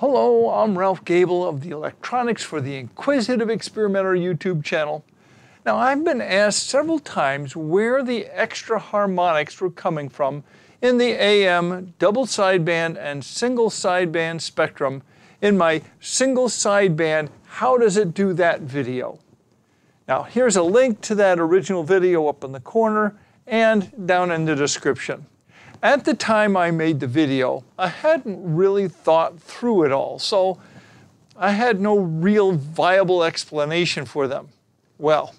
Hello, I'm Ralph Gable of the Electronics for the Inquisitive Experimenter YouTube channel. Now, I've been asked several times where the extra harmonics were coming from in the AM double sideband and single sideband spectrum in my single sideband How Does It Do That video. Now, here's a link to that original video up in the corner and down in the description. At the time I made the video, I hadn't really thought through it all, so I had no real viable explanation for them. Well,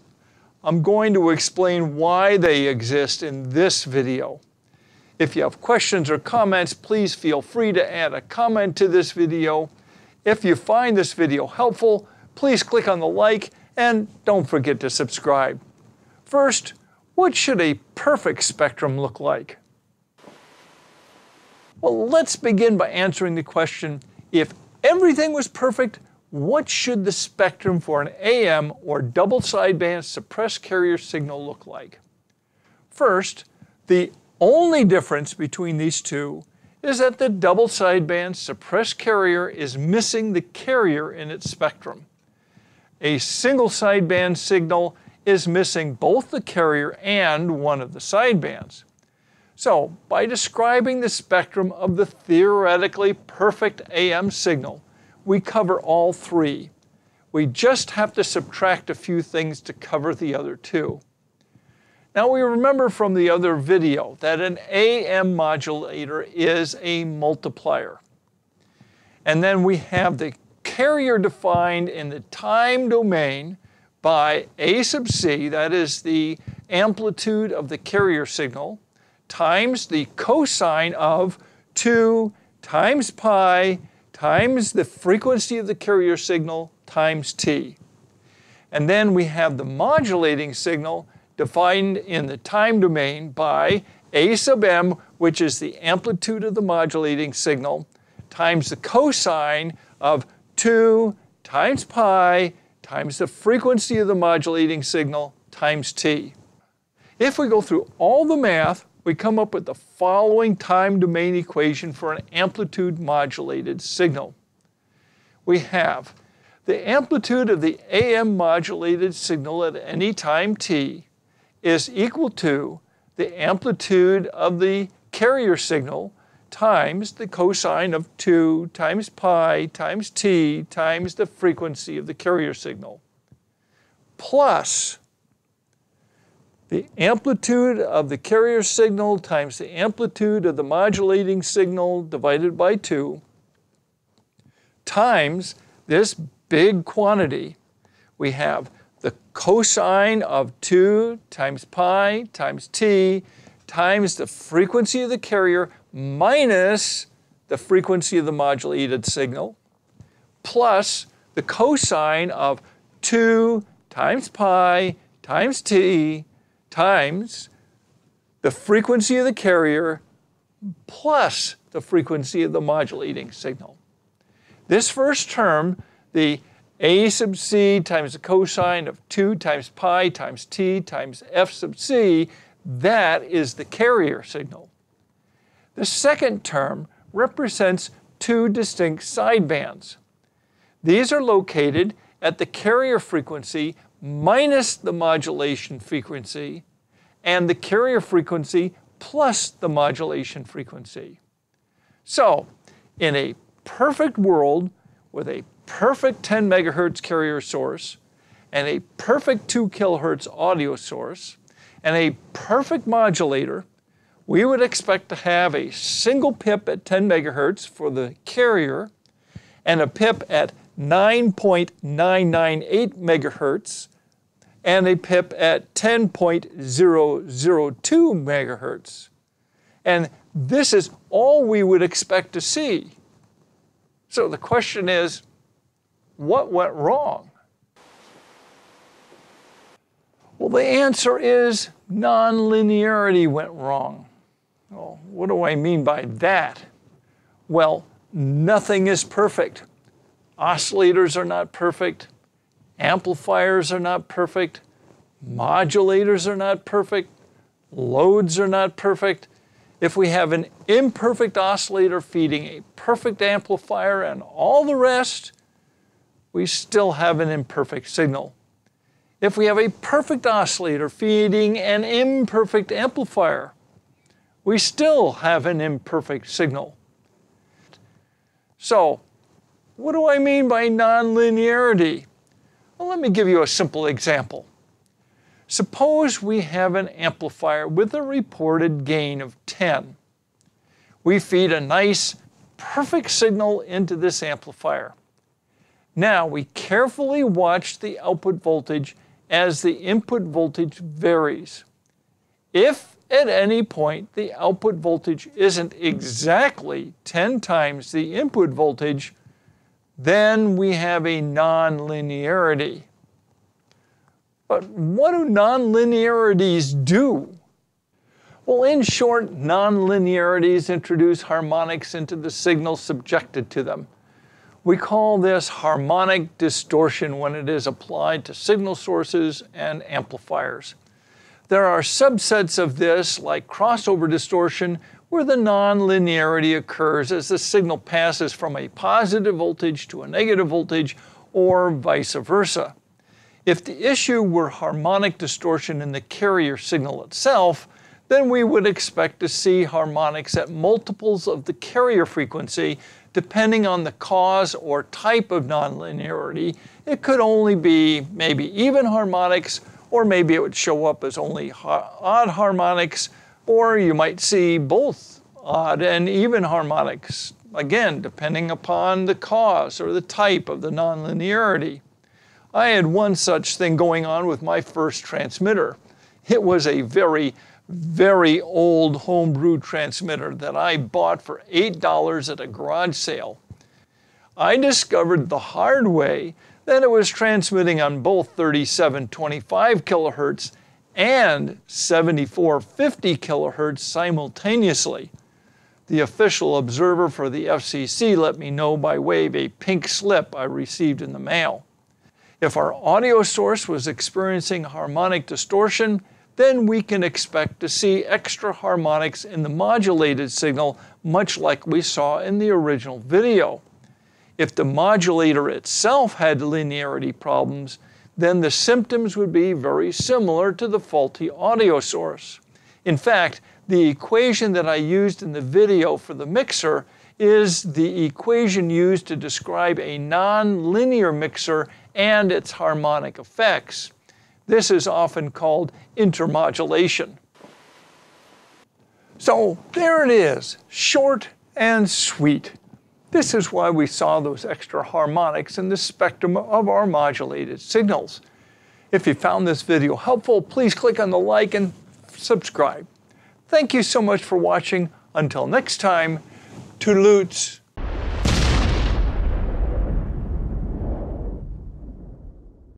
I'm going to explain why they exist in this video. If you have questions or comments, please feel free to add a comment to this video. If you find this video helpful, please click on the like and don't forget to subscribe. First, what should a perfect spectrum look like? Well, let's begin by answering the question if everything was perfect, what should the spectrum for an AM or double sideband suppressed carrier signal look like? First, the only difference between these two is that the double sideband suppressed carrier is missing the carrier in its spectrum. A single sideband signal is missing both the carrier and one of the sidebands. So, by describing the spectrum of the theoretically perfect AM signal, we cover all three. We just have to subtract a few things to cover the other two. Now we remember from the other video that an AM modulator is a multiplier. And then we have the carrier defined in the time domain by A sub C, that is the amplitude of the carrier signal, times the cosine of 2 times pi times the frequency of the carrier signal times t. And then we have the modulating signal defined in the time domain by a sub m, which is the amplitude of the modulating signal, times the cosine of 2 times pi times the frequency of the modulating signal times t. If we go through all the math, we come up with the following time domain equation for an amplitude modulated signal. We have the amplitude of the AM modulated signal at any time t is equal to the amplitude of the carrier signal times the cosine of 2 times pi times t times the frequency of the carrier signal plus the amplitude of the carrier signal times the amplitude of the modulating signal divided by 2 times this big quantity, we have the cosine of 2 times pi times t times the frequency of the carrier minus the frequency of the modulated signal plus the cosine of 2 times pi times t times the frequency of the carrier plus the frequency of the modulating signal. This first term, the a sub c times the cosine of 2 times pi times t times f sub c, that is the carrier signal. The second term represents two distinct sidebands. These are located at the carrier frequency minus the modulation frequency and the carrier frequency plus the modulation frequency. So, in a perfect world with a perfect 10 megahertz carrier source and a perfect 2 kilohertz audio source and a perfect modulator, we would expect to have a single pip at 10 megahertz for the carrier and a pip at 9.998 megahertz and a pip at 10.002 megahertz. And this is all we would expect to see. So the question is, what went wrong? Well, the answer is nonlinearity went wrong. Well, what do I mean by that? Well, nothing is perfect. Oscillators are not perfect. Amplifiers are not perfect. Modulators are not perfect. Loads are not perfect. If we have an imperfect oscillator feeding a perfect amplifier and all the rest, we still have an imperfect signal. If we have a perfect oscillator feeding an imperfect amplifier, we still have an imperfect signal. So, what do I mean by nonlinearity? Well, let me give you a simple example. Suppose we have an amplifier with a reported gain of 10. We feed a nice, perfect signal into this amplifier. Now we carefully watch the output voltage as the input voltage varies. If at any point the output voltage isn't exactly 10 times the input voltage, then we have a nonlinearity. But what do nonlinearities do? Well, in short, nonlinearities introduce harmonics into the signal subjected to them. We call this harmonic distortion when it is applied to signal sources and amplifiers. There are subsets of this, like crossover distortion, where the nonlinearity occurs as the signal passes from a positive voltage to a negative voltage or vice versa. If the issue were harmonic distortion in the carrier signal itself, then we would expect to see harmonics at multiples of the carrier frequency depending on the cause or type of nonlinearity. It could only be maybe even harmonics, or maybe it would show up as only odd harmonics, or you might see both odd and even harmonics, again, depending upon the cause or the type of the nonlinearity. I had one such thing going on with my first transmitter. It was a very, very old homebrew transmitter that I bought for $8 at a garage sale. I discovered the hard way that it was transmitting on both 3725 kilohertz and 7450 kilohertz simultaneously. The official observer for the FCC let me know by way of a pink slip I received in the mail. If our audio source was experiencing harmonic distortion, then we can expect to see extra harmonics in the modulated signal, much like we saw in the original video. If the modulator itself had linearity problems, then the symptoms would be very similar to the faulty audio source. In fact, the equation that I used in the video for the mixer is the equation used to describe a nonlinear mixer and its harmonic effects. This is often called intermodulation. So there it is, short and sweet. This is why we saw those extra harmonics in the spectrum of our modulated signals. If you found this video helpful, please click on the like and subscribe. Thank you so much for watching. Until next time, toodaloots.